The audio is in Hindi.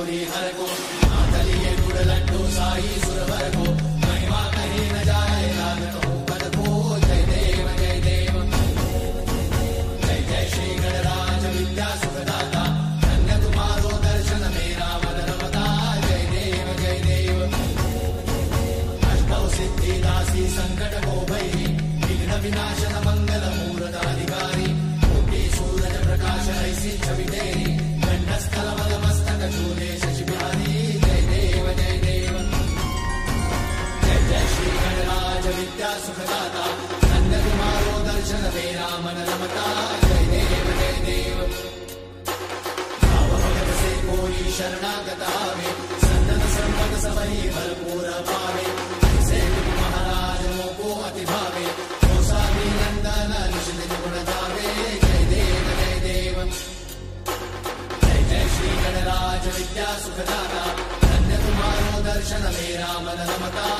गौरी हर को। मातलिए गुड़ लड्डू, साई सुरवर को। महिमा कहीं न जाए लागत हो पद को। जय देव जय देव। जय जय श्री गणराज विद्या सुखदाता। धन्य तुम्हारो दर्शन मेरा मदनमता जय देव जय देव। अष्टौ सिद्धि दासी संकट को भई। विघ्न विनाशन मंगल मूर्त अधिकारी कोटि सूरज प्रकाश ऐसी छवि सुखदाता धन्य तुम्हारो दर्शन मेरा मन रमता